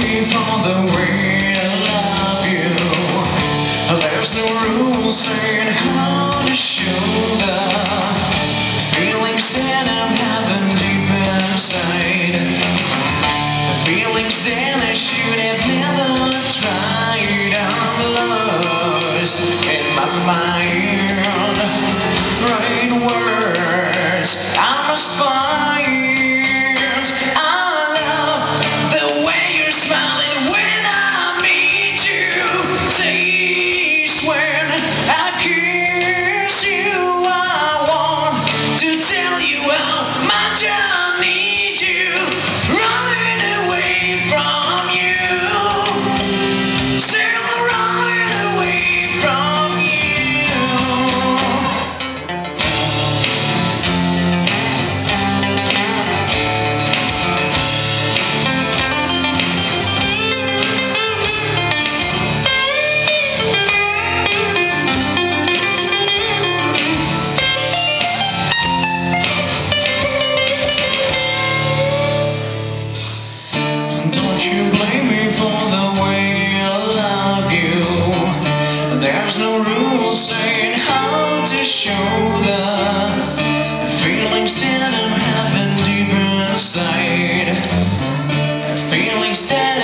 days the way love you. There's no rules saying how to show the Feelings that I'm deep inside. Feelings that I should have never tried. I'm lost in my mind.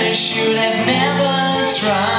I should have never tried.